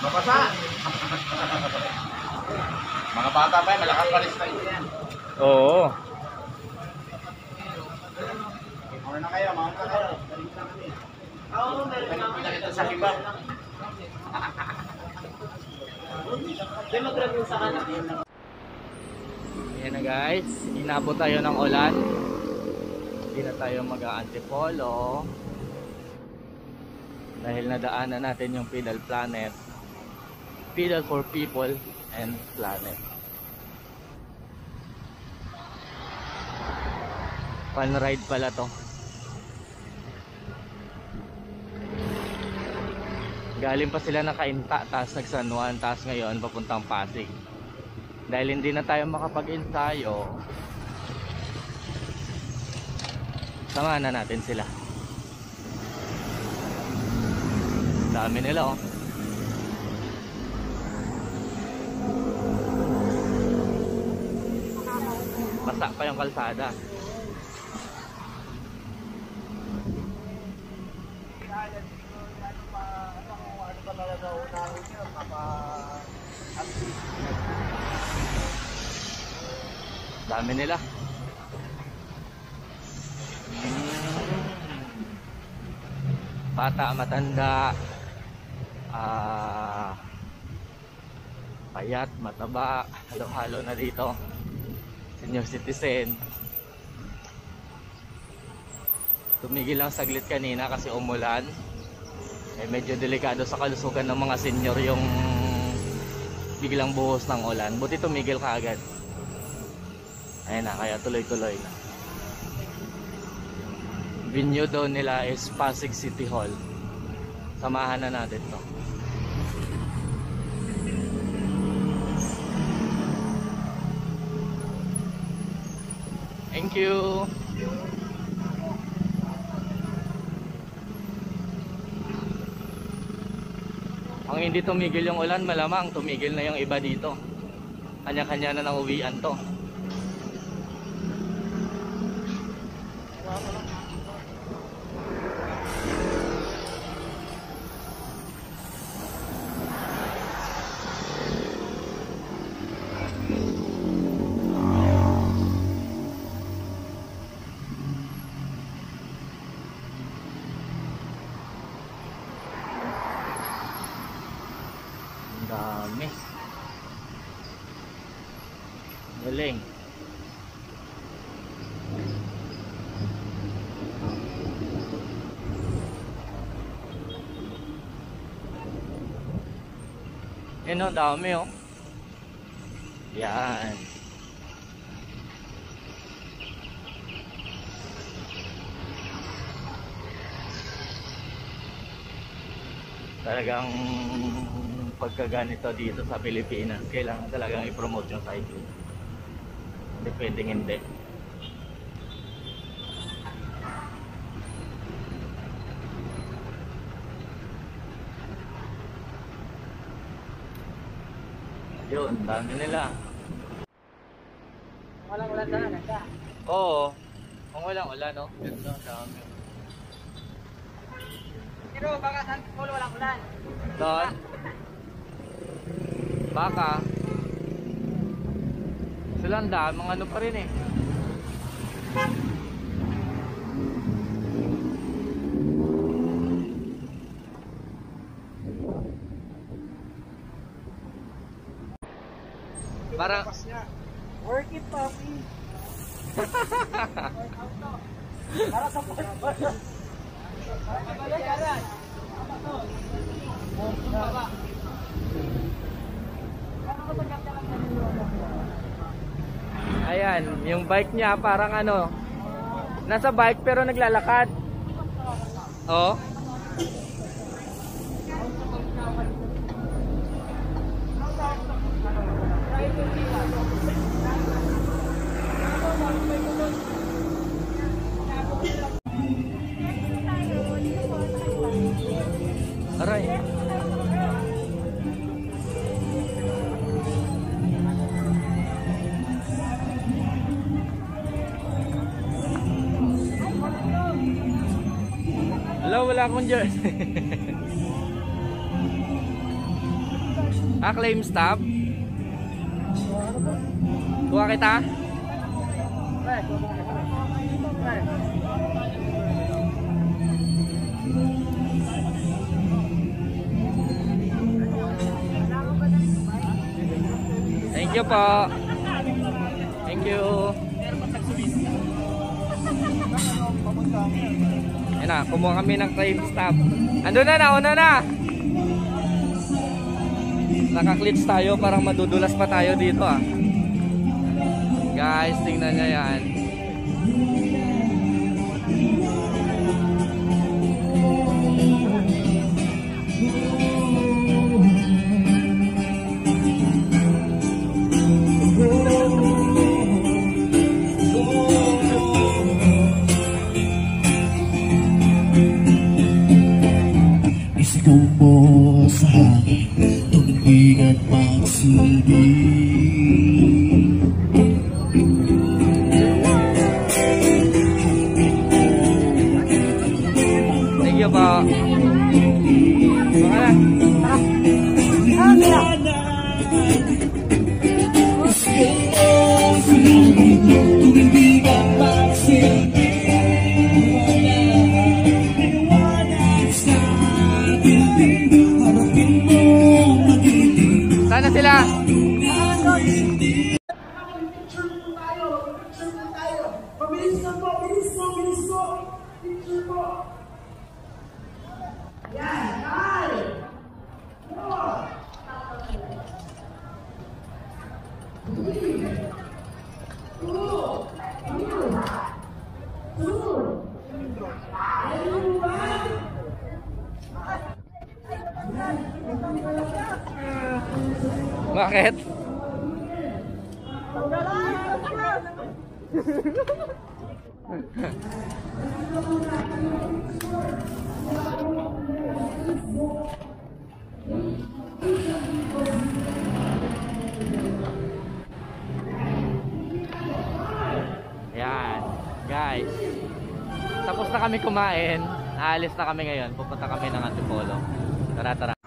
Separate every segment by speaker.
Speaker 1: Mapasa. Mga bata pa yan, malakas pa rin sa yan.
Speaker 2: Oo.
Speaker 1: Mauna na kayo, mauna na kayo. Balik na kami. Balik na kita sa hibang.
Speaker 2: Ayan na guys, inabot tayo ng ulan. Hindi na tayo mag-antipolo. Dahil nadaanan natin yung pedal planet. Pedal for people and planet. Fun ride pala to. Galing pa sila nakainta, tapos nag San Juan, tapos ngayon papuntang Pasig. Dahil hindi na tayo makapag-ensayo, samahan na natin sila. Dami nila oh. Basa pa yung kalsada. Dami nila. Bata, matanda, ah, payat, mataba, halo-halo na dito. Senior citizen. Tumigil lang saglit kanina kasi umulan. Eh, medyo delikado sa kalusugan ng mga senior yung biglang buhos ng ulan. Buti tumigil ka agad. Ayan na, kaya tuloy-tuloy na. Venue daw nila is Pasig City Hall. Samahan na natin to. Thank you. Ang hindi tumigil yung ulan, malamang tumigil na yung iba dito. Kanya-kanya na nang uwian to. Ang dami. Galing. Yan o, dami oh. Yan. Talagang pagka ganito dito sa Pilipinas, kailangan talagang i-promote yung cycling. Hindi pwedeng hindi. Yun, dami nila.
Speaker 3: Walang ulan na, nanda.
Speaker 2: Oo. Kung walang ulan, no? Ganda, dami.
Speaker 3: Pero baka sa Antipolo walang ulan.
Speaker 2: Doon. Baka. Sila ang dami, mga ano pa rin eh. Parang,
Speaker 3: Work it, papi. Para sa pagpapala.
Speaker 2: ayan, yung bike niya parang ano, nasa bike pero naglalakad. Oh. Wala, akong jersey. ah, claim stop? Kuha kita? Thank you po. Thank you. Na, kumuha kami ng claim stop. Ando na, nauna na. Nakaklits tayo, parang madudulas pa tayo dito ah. Guys, tingnan nyo yan.
Speaker 4: Tumingin at magsilbi Liwanag sa dibdib Harapin mo magiging
Speaker 2: Sana sila? Bakit? Yan, guys. Tapos na kami kumain. Aalis na kami ngayon. Pupunta kami ng Antipolo. Tara, tara.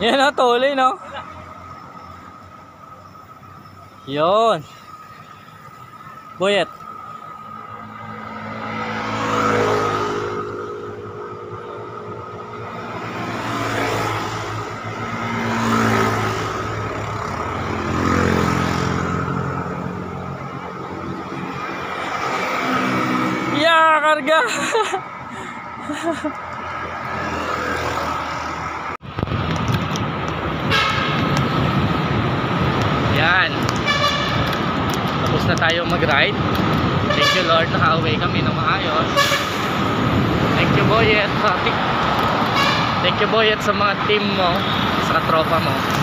Speaker 2: Yan o, tuloy no? Yun. Boyet. Ya, karga. Yan. Tapos na tayo mag-ride. Thank you Lord, naka-away kami ng maayos. Thank you Boyet sa Thank you Boyet sa mga team mo, sa tropa mo.